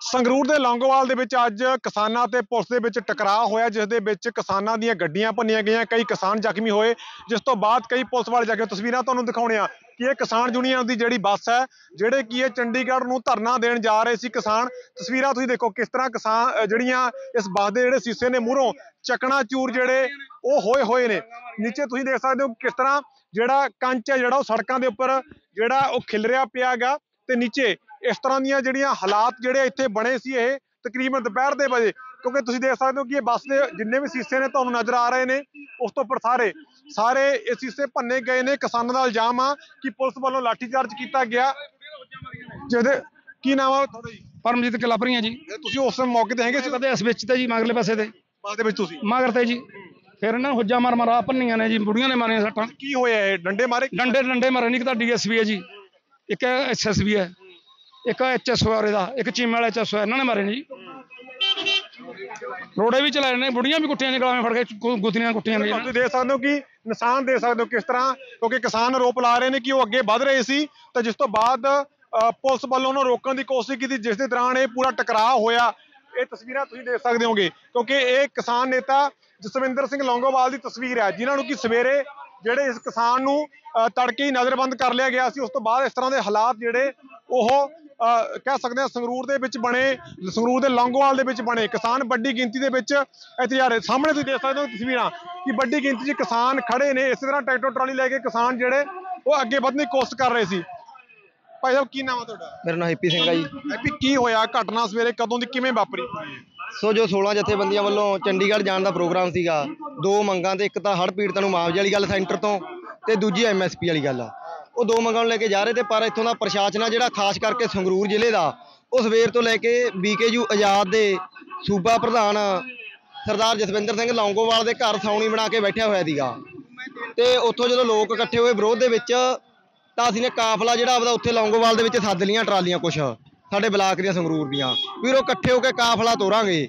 ਸੰਗਰੂਰ ਦੇ ਲੌਂਗੋਵਾਲ ਦੇ ਵਿੱਚ ਅੱਜ ਕਿਸਾਨਾਂ ਤੇ ਪੁਲਿਸ ਦੇ ਵਿੱਚ ਟਕਰਾਅ ਹੋਇਆ, ਜਿਸ ਦੇ ਵਿੱਚ ਕਿਸਾਨਾਂ ਦੀਆਂ ਗੱਡੀਆਂ ਭੰਨੀਆਂ ਗਈਆਂ, ਕਈ ਕਿਸਾਨ ਜ਼ਖਮੀ ਹੋਏ, ਜਿਸ ਤੋਂ ਬਾਅਦ ਕਈ ਪੁਲਿਸ ਵਾਲੇ ਜਾ ਕੇ ਤਸਵੀਰਾਂ ਤੁਹਾਨੂੰ ਦਿਖਾਉਣੇ ਆ ਕਿ ਇਹ ਕਿਸਾਨ ਯੂਨੀਅਨ ਦੀ ਜਿਹੜੀ ਬੱਸ ਹੈ, ਜਿਹੜੇ ਕੀ ਇਹ ਚੰਡੀਗੜ੍ਹ ਨੂੰ ਧਰਨਾ ਦੇਣ ਜਾ ਰਹੇ ਸੀ ਕਿਸਾਨ, ਤਸਵੀਰਾਂ ਤੁਸੀਂ ਦੇਖੋ ਕਿਸ ਤਰ੍ਹਾਂ ਕਿਸਾਨ ਜਿਹੜੀਆਂ ਇਸ ਬੱਸ ਦੇ ਜਿਹੜੇ ਸੀਸੇ ਨੇ ਮੂਹਰੋਂ ਚਕਣਾ ਚੂਰ ਜਿਹੜੇ ਉਹ ਹੋਏ ਹੋਏ ਨੇ। ਨੀਚੇ ਤੁਸੀਂ ਦੇਖ ਸਕਦੇ ਹੋ ਕਿਸ ਤਰ੍ਹਾਂ ਜਿਹੜਾ ਕੰਚ ਹੈ ਜਿਹੜਾ ਉਹ ਸੜਕਾਂ ਦੇ ਉੱਪਰ ਜਿਹੜਾ ਉਹ ਖਿਲਰਿਆ ਪਿਆਗਾ ਤੇ ਨੀਚੇ ਇਸ ਤਰ੍ਹਾਂ ਦੀਆਂ ਜਿਹੜੀਆਂ ਹਾਲਾਤ ਜਿਹੜੇ ਇੱਥੇ ਬਣੇ ਸੀ ਇਹ ਤਕਰੀਬਨ ਦੁਪਹਿਰ ਦੇ ਵਜੇ ਕਿਉਂਕਿ ਤੁਸੀਂ ਦੇਖ ਸਕਦੇ ਹੋ ਕਿ ਇਹ ਬੱਸ ਦੇ ਜਿੰਨੇ ਵੀ ਸੀਸੇ ਨੇ ਤੁਹਾਨੂੰ ਨਜ਼ਰ ਆ ਰਹੇ ਨੇ ਉਸ ਤੋਂ ਉੱਪਰ ਸਾਰੇ ਸਾਰੇ ਇਹ ਸੀਸੇ ਭੰਨੇ ਗਏ ਨੇ ਕਿਸਾਨਾਂ ਦਾ ਇਲਜ਼ਾਮ ਆ ਕਿ ਪੁਲਿਸ ਵੱਲੋਂ ਲਾਠੀਚਾਰਜ ਕੀਤਾ ਗਿਆ। ਜਿਹਦੇ ਕੀ ਨਾਮ ਆ ਤੁਹਾਡਾ ਜੀ? ਪਰਮਜੀਤ ਕਲਾਪਰੀਆਂ ਜੀ। ਤੁਸੀਂ ਉਸ ਮੌਕੇ ਤੇ ਹੈਗੇ ਸੀ? ਕਦੇ ਇਸ ਵਿੱਚ ਤੇ ਜੀ ਮਗਰਲੇ ਪਾਸੇ ਤੇ। ਬੱਸ ਦੇ ਵਿੱਚ ਤੁਸੀਂ? ਮਗਰ ਤੇ ਜੀ। ਫਿਰ ਇਹਨਾਂ ਨੂੰ ਹੁੱਜਾ ਮਾਰ ਮਾਰ ਭੰਨੀਆਂ ਨੇ ਜੀ ਬੁੜੀਆਂ ਨੇ ਮਾਰੀਆਂ ਸੱਟਾਂ। ਕੀ ਹੋਇਆ ਇਹ? ਡੰਡੇ ਮਾਰੇ? ਡੰਡੇ ਡੰਡੇ ਮਾਰੇ ਨਹੀਂ ਇੱਕ ਤਾਂ ਡੀਐਸਪੀ ਹੈ ਜੀ। ਇੱਕ ਐਸਐਸਬੀ ਹੈ। ਇੱਕ ਐਚਐਸਓ ਹੈ ਦਾ ਇੱਕ ਚੀਮੇ ਵਾਲਾ ਐਚਐਸਓ ਇਹਨਾਂ ਨੇ ਮਾਰੇ ਨੇ ਜੀ। ਰੋੜੇ ਵੀ ਚਲਾਏ ਨੇ ਬੁੜੀਆਂ ਵੀ ਕੁੱਟੀਆਂ ਨੇ ਗਲਾਵੇਂ ਫੜ ਕੇ ਗੁੱਤੀਆਂ ਕੁੱਟੀਆਂ ਨੇ ਤੁਸੀਂ ਦੇਖ ਸਕਦੇ ਹੋ ਕਿ ਨਿਸ਼ਾਨ ਦੇ ਸਕਦੇ ਹੋ ਕਿਸ ਤਰ੍ਹਾਂ, ਕਿਉਂਕਿ ਕਿਸਾਨ ਆਰੋਪ ਲਾ ਰਹੇ ਨੇ ਕਿ ਉਹ ਅੱਗੇ ਵੱਧ ਰਹੇ ਸੀ, ਤੇ ਜਿਸ ਤੋਂ ਬਾਅਦ ਪੁਲਿਸ ਵੱਲੋਂ ਉਹਨੂੰ ਰੋਕਣ ਦੀ ਕੋਸ਼ਿਸ਼ ਕੀਤੀ, ਜਿਸ ਦੇ ਦੌਰਾਨ ਇਹ ਪੂਰਾ ਟਕਰਾਅ ਹੋਇਆ। ਇਹ ਤਸਵੀਰਾਂ ਤੁਸੀਂ ਦੇਖ ਸਕਦੇ ਹੋਗੇ, ਕਿਉਂਕਿ ਇਹ ਕਿਸਾਨ ਨੇਤਾ ਜਸਵਿੰਦਰ ਸਿੰਘ ਲੌਂਗੋਵਾਲ ਦੀ ਤਸਵੀਰ ਹੈ, ਜਿਨ੍ਹਾਂ ਨੂੰ ਕਿ ਸਵੇਰੇ ਜਿਹੜੇ ਇਸ ਕਿਸਾਨ ਨੂੰ ਤੜਕੇ ਹੀ ਨਜ਼ਰਬੰਦ ਕਰ ਲਿਆ ਗਿਆ ਸੀ, ਉਸ ਤੋਂ ਬਾਅਦ ਇਸ ਤਰ੍ਹਾਂ ਦੇ ਹਾਲਾਤ ਜਿਹੜੇ ਉਹ ਕਹਿ ਸਕਦੇ ਹਾਂ ਸੰਗਰੂਰ ਦੇ ਵਿੱਚ ਬਣੇ ਸੰਗਰੂਰ ਦੇ ਲੌਂਗੋਵਾਲ ਦੇ ਵਿੱਚ ਬਣੇ। ਕਿਸਾਨ ਵੱਡੀ ਗਿਣਤੀ ਦੇ ਵਿੱਚ ਇੱਥੇ ਜਾ ਰਹੇ। ਸਾਹਮਣੇ ਤੁਸੀਂ ਦੇਖ ਸਕਦੇ ਹੋ ਤਸਵੀਰਾਂ ਕਿ ਵੱਡੀ ਗਿਣਤੀ 'ਚ ਕਿਸਾਨ ਖੜੇ ਨੇ। ਇਸੇ ਤਰ੍ਹਾਂ ਟਰੈਕਟਰ ਟਰਾਲੀ ਲੈ ਕੇ ਕਿਸਾਨ ਜਿਹੜੇ ਉਹ ਅੱਗੇ ਵਧਣ ਦੀ ਕੋਸ਼ਿਸ਼ ਕਰ ਰਹੇ ਸੀ। ਭਾਈ ਸਾਹਿਬ ਕੀ ਨਾਮ ਆ ਤੁਹਾਡਾ? ਮੇਰਾ ਨਾਮ ਹੈਪੀ ਸਿੰਘ ਆ ਜੀ। ਐਪੀ ਕੀ ਹੋਇਆ? ਘਟਨਾ ਸਵੇਰੇ ਕਦੋਂ ਦੀ ਕਿਵੇਂ ਵਾਪਰੀ? ਸੋ ਜੋ 16 ਜਥੇਬੰਦੀਆਂ ਵੱਲੋਂ ਚੰਡੀਗੜ੍ਹ ਜਾਣ ਦਾ ਪ੍ਰੋਗਰਾਮ ਸੀਗਾ ਦੋ ਮੰਗਾਂ ਤੇ ਇੱਕ ਤਾਂ ਹੜ੍ਹ ਪੀੜਤਾਂ ਨੂੰ ਮੁਆਵਜ਼ੇ ਵਾਲੀ ਗੱਲ ਸੈਂਟਰ ਤੋਂ ਤੇ ਦੂਜੀ ਐਮਐਸਪੀ ਵਾਲੀ ਗੱਲ। ਆ ਉਹ ਦੋ ਮੰਗਾਂ ਨੂੰ ਲੈ ਕੇ ਜਾ ਰਹੇ ਤੇ ਪਰ ਇੱਥੋਂ ਦਾ ਪ੍ਰਸ਼ਾਸਨ ਆ ਜਿਹੜਾ ਖਾਸ ਕਰਕੇ ਸੰਗਰੂਰ ਜ਼ਿਲ੍ਹੇ ਦਾ ਉਹ ਸਵੇਰ ਤੋਂ ਲੈ ਕੇ ਬੀਕੇਯੂ ਆਜ਼ਾਦ ਦੇ ਸੂਬਾ ਪ੍ਰਧਾਨ ਸਰਦਾਰ ਜਸਵਿੰਦਰ ਸਿੰਘ ਲੌਂਗੋਵਾਲ ਦੇ ਘਰ ਛਾਉਣੀ ਬਣਾ ਕੇ ਬੈਠਿਆ ਹੋਇਆ ਸੀਗਾ। ਤੇ ਉੱਥੋਂ ਜਦੋਂ ਲੋਕ ਇਕੱਠੇ ਹੋਏ ਵਿਰੋਧ ਦੇ ਵਿੱਚ, ਤਾਂ ਅਸੀਂ ਨੇ ਕਾਫਲਾ ਜਿਹੜਾ ਆਪਦਾ ਉੱਥੇ ਲੌਂਗੋਵਾਲ ਦੇ ਵਿੱਚ ਸੱਦ ਲੀਆਂ ਟਰਾਲੀਆਂ ਕੁਛ, ਸਾਡੇ ਬਲਾਕ ਦੀਆਂ, ਸੰਗਰੂਰ ਦੀਆਂ। ਵੀ ਉਹ ਇਕੱਠੇ ਹੋ ਕੇ ਕਾਫਲਾ ਤੋਰਾਂਗੇ।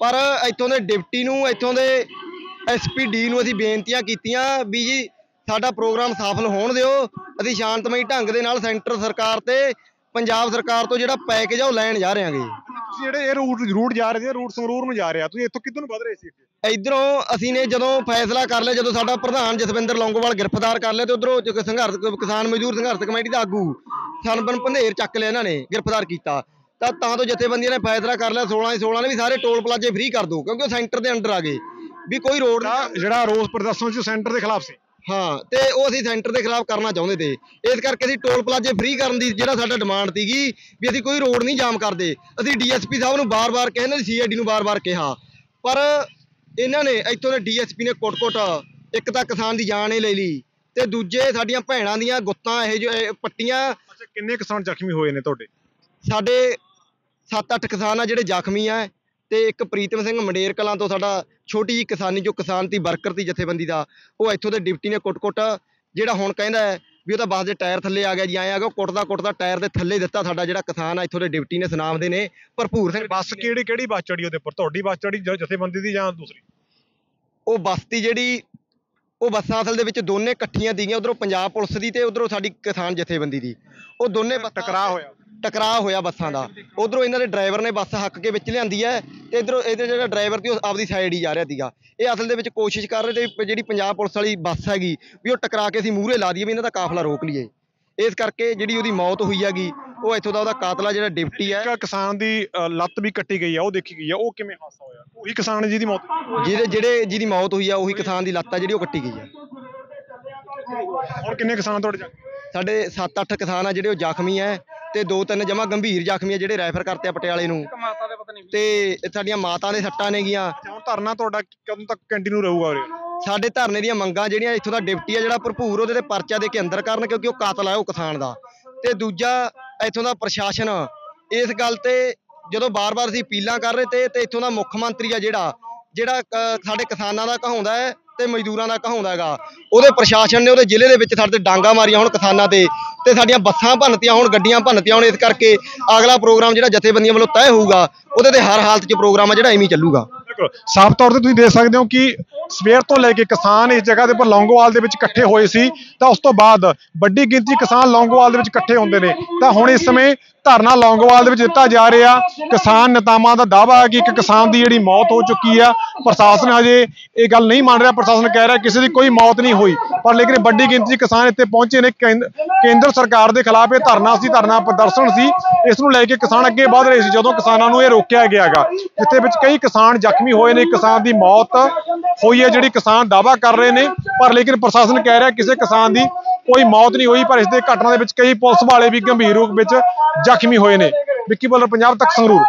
ਪਰ ਇੱਥੋਂ ਦੇ ਡਿਪਟੀ ਨੂੰ, ਇੱਥੋਂ ਦੇ ਐਸਪੀਡੀ ਨੂੰ ਅਸੀਂ ਬੇਨਤੀਆਂ ਕੀਤੀਆਂ ਵੀ ਜੀ ਸਾਡਾ ਪ੍ਰੋਗਰਾਮ ਸਫਲ ਹੋਣ ਦਿਓ। ਅਸੀਂ ਸ਼ਾਂਤਮਈ ਢੰਗ ਦੇ ਨਾਲ ਸੈਂਟਰ ਸਰਕਾਰ ਤੇ ਪੰਜਾਬ ਸਰਕਾਰ ਤੋਂ ਜਿਹੜਾ ਪੈਕੇਜ ਆ ਉਹ ਲੈਣ ਜਾ ਰਹੇ ਹਾਂਗੇ ਤੁਸੀਂ ਜਿਹੜੇ ਇਹ ਰੂਟ ਰੂਟ ਜਾ ਰਹੇ ਸੀ ਰੂਟ ਸੰਗਰੂਰ ਨੂੰ ਜਾ ਰਿਹਾ ਤੁਸੀਂ ਇੱਥੋਂ ਕਿੱਧਰ ਨੂੰ ਵਧ ਰਹੇ ਸੀ ਅੱਗੇ? ਇਧਰੋਂ ਅਸੀਂ ਨੇ ਜਦੋਂ ਫੈਸਲਾ ਕਰ ਲਿਆ ਜਦੋਂ ਸਾਡਾ ਪ੍ਰਧਾਨ ਜਸਵਿੰਦਰ ਲੌਂਗੋਵਾਲ ਗ੍ਰਿਫਤਾਰ ਕਰ ਲਿਆ ਤੇ ਉਧਰੋਂ ਸੰਘਰਸ਼ ਕਿਸਾਨ ਮਜ਼ਦੂਰ ਸੰਘਰਸ਼ ਕਮੇਟੀ ਦਾ ਆਗੂ ਸਨਬਨ ਪੰਧੇਰ ਚੱਕ ਲਿਆ ਇਹਨਾਂ ਨੇ ਗ੍ਰਿਫਤਾਰ ਕੀਤਾ। ਤਾਂ ਤਾਂ ਤੋਂ ਜਥੇਬੰਦੀਆਂ ਨੇ ਫੈਸਲਾ ਕਰ ਲਿਆ 16 ਹੀ 16 ਨੇ ਵੀ ਸਾਰੇ ਟੋਲ ਪਲਾਜ਼ੇ ਫ੍ਰੀ ਕਰ ਦਿਓ ਕਿਉਂਕਿ ਉਹ ਸੈਂਟਰ ਦੇ ਅੰਡਰ ਆ ਗਏ। ਵੀ ਕੋਈ ਰੋਡ ਜਿਹੜਾ ਰੋਸ ਪ੍ਰਦਰਸ਼ਨ ਸੀ ਸੈਂਟਰ ਦੇ ਖਿਲਾਫ ਸੀ। ਹਾਂ ਤੇ ਉਹ ਅਸੀਂ ਸੈਂਟਰ ਦੇ ਖਿਲਾਫ ਕਰਨਾ ਚਾਹੁੰਦੇ ਤੇ। ਇਸ ਕਰਕੇ ਅਸੀਂ ਟੋਲ ਪਲਾਜ਼ੇ ਫ੍ਰੀ ਕਰਨ ਦੀ ਜਿਹੜਾ ਸਾਡਾ ਡਿਮਾਂਡ ਸੀਗੀ ਵੀ ਅਸੀਂ ਕੋਈ ਰੋਡ ਨਹੀਂ ਜਾਮ ਕਰਦੇ। ਅਸੀਂ ਡੀਐਸਪੀ ਸਾਹਿਬ ਨੂੰ ਬਾਰ-ਬਾਰ ਕਹਿੰਦੇ ਸੀਆਈਡੀ ਨੂੰ ਬਾਰ-ਬਾਰ ਕਿਹਾ। ਪਰ ਇਹਨਾਂ ਨੇ ਇੱਥੋਂ ਦੇ ਡੀਐਸਪੀ ਨੇ ਕੁੱਟ-ਕੁੱਟ ਇੱਕ ਤਾਂ ਕਿਸਾਨ ਦੀ ਜਾਨ ਹੀ ਲੈ ਲਈ ਤੇ ਦੂਜੇ ਸਾਡੀਆਂ ਭੈਣਾਂ ਦੀਆਂ ਗੁੱਤਾਂ ਇਹ ਜੋ ਪੱਟੀਆਂ। ਅੱਛਾ ਕਿੰਨੇ ਕਿਸਾਨ ਜ਼ਖਮੀ ਹੋਏ ਨੇ ਤੁਹਾਡੇ? ਸਾਡੇ 7-8 ਕਿਸਾਨ ਆ ਜਿਹੜੇ ਜ਼ਖਮੀ ਆ ਤੇ ਇੱਕ ਪ੍ਰੀਤਮ ਸਿੰਘ ਮੰਡੇਰ ਕਲਾਂ ਤੋਂ ਸਾਡਾ ਛੋਟੀ ਜਿਹੀ ਕਿਸਾਨੀ ਜੋ ਕਿਸਾਨ ਤੀ ਵਰਕਰ ਤੀ ਜਥੇਬੰਦੀ ਦਾ ਉਹ ਇੱਥੋਂ ਦੇ ਡਿਪਟੀ ਨੇ ਕੁੱਟ-ਕੁੱਟ ਜਿਹੜਾ ਹੁਣ ਕਹਿੰਦਾ ਹੈ ਵੀ ਉਹ ਤਾਂ ਬੱਸ ਦੇ ਟਾਇਰ ਥੱਲੇ ਆ ਗਿਆ ਜੀ ਆਏ ਆ ਗਿਆ ਕੁੱਟਦਾ ਕੁੱਟਦਾ ਟਾਇਰ ਦੇ ਥੱਲੇ ਦਿੱਤਾ ਸਾਡਾ ਜਿਹੜਾ ਕਿਸਾਨ ਆ ਇੱਥੋਂ ਦੇ ਡਿਪਟੀ ਨੇ ਸੁਨਾਮ ਦੇ ਨੇ ਭਰਪੂਰ ਸਿੰਘ ਬੱਸ ਕਿਹੜੀ ਕਿਹੜੀ ਬੱਸ ਚੜੀ ਉਹਦੇ ਉੱਪਰ? ਤੁਹਾਡੀ ਬੱਸ ਚੜੀ ਜ- ਜਥੇਬੰਦੀ ਦੀ ਜਾਂ ਦੂਸਰੀ? ਉਹ ਬਸਤੀ ਜਿਹੜੀ ਉਹ ਬੱਸਾਂ ਅਸਲ ਦੇ ਵਿੱਚ ਦੋਨੇ ਇਕੱਠੀਆਂ ਸੀਗੀਆਂ ਉਧਰੋਂ ਪੰਜਾਬ ਪੁਲਿਸ ਦੀ ਤੇ ਉਧਰੋਂ ਸਾਡੀ ਕਿਸਾਨ ਜਥੇਬੰਦੀ ਦੀ। ਉਹ ਦੋਨੇ ਬੱਸਾਂ- ਟਕਰਾਅ ਹੋਇਆ। ਟਕਰਾਅ ਹੋਇਆ ਬੱਸਾਂ ਦਾ। ਉਧਰੋਂ ਇਹਨਾਂ ਦੇ ਡਰਾਈਵਰ ਨੇ ਬੱਸ ਹੱਕ ਕੇ ਵਿੱਚ ਲਿਆਂਦੀ ਹੈ ਤੇ ਇਧਰੋਂ ਇਹਦੇ ਜਿਹੜਾ ਡਰਾਈਵਰ ਸੀ ਉਹ ਆਪਦੀ ਸਾਈਡ ਹੀ ਜਾ ਰਿਹਾ ਸੀਗਾ। ਇਹ ਅਸਲ ਦੇ ਵਿੱਚ ਕੋਸ਼ਿਸ਼ ਕਰ ਰਹੇ ਤੇ ਜਿਹੜੀ ਪੰਜਾਬ ਪੁਲਿਸ ਵਾਲੀ ਬੱਸ ਹੈਗੀ ਵੀ ਉਹ ਟਕਰਾ ਕੇ ਅਸੀਂ ਮੂਹਰੇ ਲਾ ਦਈਏ ਵੀ ਇਹਨਾਂ ਦਾ ਕਾਫਲਾ ਰੋਕ ਲਈਏ। ਇਸ ਕਰਕੇ ਜਿਹੜੀ ਉਹਦੀ ਮੌਤ ਹੋਈ ਹੈਗੀ ਉਹ ਇੱਥੋਂ ਦਾ ਉਹਦਾ ਕਾਤਲਾ ਜਿਹੜਾ ਡਿਪਟੀ ਹੈ ਇੱਕ ਕਿਸਾਨ ਦੀ ਲੱਤ ਵੀ ਕੱਟੀ ਗਈ ਆ ਉਹ ਦੇਖੀ ਗਈ ਆ ਉਹ ਕਿਵੇਂ ਹਾਦਸਾ ਹੋਇਆ? ਉਹੀ ਕਿਸਾਨ ਜਿਹਦੀ ਮੌਤ। ਜਿਹਦੇ ਜਿਹੜੇ ਜਿਹਦੀ ਮੌਤ ਹੋਈ ਆ ਉਹੀ ਕਿਸਾਨ ਦੀ ਲੱਤ ਆ ਜਿਹੜੀ ਉਹ ਕੱਟੀ ਗਈ ਹੈ ਹੁਣ ਕਿੰਨੇ ਕਿਸਾਨ ਤੁਹਾਡੇ ਸਾਡੇ 7-8 ਕਿਸਾਨ ਆ ਜਿਹੜੇ ਉਹ ਜ਼ਖਮੀ ਹੈ। ਤੇ ਦੋ ਤਿੰਨ ਜਮਾ ਗੰਭੀਰ ਜ਼ਖਮੀ ਆ ਜਿਹੜੇ ਰੈਫਰ ਕਰਤੇ ਆ ਪਟਿਆਲੇ ਨੂੰ। ਮਾਤਾ ਦੇ ਪਤਾ ਨਹੀਂ ਤੇ ਸਾਡੀਆਂ ਮਾਤਾ ਦੇ ਸੱਟਾਂ ਨੇਗੀਆਂ। ਹੁਣ ਧਰਨਾ ਤੁਹਾਡਾ ਕਦੋਂ ਤੱਕ ਕੰਟੀਨਿਊ ਰਹੂਗਾ ਉਰੇ? ਸਾਡੇ ਧਰਨੇ ਦੀਆਂ ਮੰਗਾਂ ਜਿਹੜੀਆਂ ਇੱਥੋਂ ਦਾ ਡਿਪਟੀ ਆ ਜਿਹੜਾ ਭਰਪੂਰ ਉਹਦੇ ਤੇ ਪਰਚਾ ਦੇ ਕੇ ਅੰਦਰ ਕਰਨ ਕਿਉਂਕਿ ਉਹ ਕਾਤਲ ਆ ਉਹ ਕਿਸਾਨ ਦਾ। ਤੇ ਦੂਜਾ ਇੱਥੋਂ ਦਾ ਪ੍ਰਸ਼ਾਸਨ। ਇਸ ਗੱਲ ਤੇ ਜਦੋਂ ਬਾਰ-ਬਾਰ ਅਸੀਂ ਅਪੀਲਾਂ ਕਰ ਰਹੇ ਤੇ ਤੇ ਇੱਥੋਂ ਦਾ ਮੁੱਖ ਮੰਤਰੀ ਆ ਜਿਹੜਾ ਜਿਹੜਾ ਸਾਡੇ ਕਿਸਾਨਾਂ ਦਾ ਕਹਾਉਂਦਾ ਹੈ ਤੇ ਮਜ਼ਦੂਰਾਂ ਦਾ ਕਹਾਉਂਦਾ ਹੈਗਾ। ਉਹਦੇ ਪ੍ਰਸ਼ਾਸਨ ਨੇ ਉਹਦੇ ਜ਼ਿਲ੍ਹੇ ਦੇ ਵਿੱਚ ਸਾਡੇ ਤੇ ਡਾਂਗਾ ਮਾਰੀਆਂ ਹੁਣ ਕਿਸਾਨਾਂ ਤੇ। ਤੇ ਸਾਡੀਆਂ ਬੱਸਾਂ ਭੰਨਤੀਆਂ ਹੁਣ, ਗੱਡੀਆਂ ਭੰਨਤੀਆਂ ਹੁਣ, ਇਸ ਕਰਕੇ ਅਗਲਾ ਪ੍ਰੋਗਰਾਮ ਜਿਹੜਾ ਜਥੇਬੰਦੀਆਂ ਵੱਲੋਂ ਤੈਅ ਹੋਊਗਾ, ਉਹਦੇ ਤੇ ਹਰ ਹਾਲਤ 'ਚ ਪ੍ਰੋਗਰਾਮ ਆ ਜਿਹੜਾ ਐਵੇਂ ਚੱਲੂਗਾ। ਸਾਫ਼ ਤੌਰ ਤੇ ਤੁਸੀਂ ਦੇਖ ਸਕਦੇ ਹੋ ਕਿ ਸਵੇਰ ਤੋਂ ਲੈ ਕੇ ਕਿਸਾਨ ਇਸ ਜਗ੍ਹਾ ਦੇ ਉੱਪਰ ਲੌਂਗੋਵਾਲ ਦੇ ਵਿੱਚ ਇਕੱਠੇ ਹੋਏ ਸੀ, ਤਾਂ ਉਸ ਤੋਂ ਬਾਅਦ ਵੱਡੀ ਗਿਣਤੀ ਕਿਸਾਨ ਲੌਂਗੋਵਾਲ ਦੇ ਵਿੱਚ ਇਕੱਠੇ ਹੁੰਦੇ ਨੇ। ਤਾਂ ਹੁਣ ਇਸ ਸਮੇਂ ਧਰਨਾ ਲੌਂਗੋਵਾਲ ਦੇ ਵਿੱਚ ਦਿੱਤਾ ਜਾ ਰਿਹਾ। ਕਿਸਾਨ ਨੇਤਾਵਾਂ ਦਾ ਦਾਅਵਾ ਹੈ ਕਿ ਇੱਕ ਕਿਸਾਨ ਦੀ ਜਿਹੜੀ ਮੌਤ ਹੋ ਚੁੱਕੀ ਆ। ਪ੍ਰਸ਼ਾਸਨ ਹਜੇ ਇਹ ਗੱਲ ਨਹੀਂ ਮੰਨ ਰਿਹਾ। ਪ੍ਰਸ਼ਾਸਨ ਕਹਿ ਰਿਹਾ ਕਿਸੇ ਦੀ ਕੋਈ ਮੌਤ ਨਹੀਂ ਹੋਈ। ਪਰ ਲੇਕਿਨ ਵੱਡੀ ਗਿਣਤੀ 'ਚ ਕਿਸਾਨ ਇੱਥੇ ਪਹੁੰਚੇ ਨੇ। ਕੇਂਦ- ਕੇਂਦਰ ਸਰਕਾਰ ਦੇ ਖਿਲਾਫ ਇਹ ਧਰਨਾ ਸੀ, ਧਰਨਾ ਪ੍ਰਦਰਸ਼ਨ ਸੀ। ਇਸ ਨੂੰ ਲੈ ਕੇ ਕਿਸਾਨ ਅੱਗੇ ਵਧ ਰਹੇ ਸੀ, ਜਦੋਂ ਕਿਸਾਨਾਂ ਨੂੰ ਇਹ ਰੋਕਿਆ ਗਿਆਗਾ ਜਿੱਥੇ ਵਿੱਚ ਕਈ ਕਿਸਾਨ ਜ਼ਖਮੀ ਹੋਏ ਨੇ, ਕਿਸਾਨ ਦੀ ਮੌਤ ਹੋਈ ਹੈ, ਜਿਹੜੀ ਕਿਸਾਨ ਦਾਅਵਾ ਕਰ ਰਹੇ ਨੇ, ਪਰ ਲੇਕਿਨ ਪ੍ਰਸ਼ਾਸਨ ਕਹਿ ਰਿਹਾ ਕਿਸੇ ਕਿਸਾਨ ਦੀ ਕੋਈ ਮੌਤ ਨਹੀਂ ਹੋਈ, ਪਰ ਇਸ ਦੇ ਘਟਨਾ ਦੇ ਵਿੱਚ ਕਈ ਪੁਲਿਸ ਵਾਲੇ ਵੀ ਗੰਭੀਰ ਰੂਪ ਵਿੱਚ ਜ਼ਖਮੀ ਹੋਏ ਨੇ। ਵਿੱਕੀ ਬੋਲਰ, ਪੰਜਾਬ ਤੱਕ ਸੰਗਰੂਰ।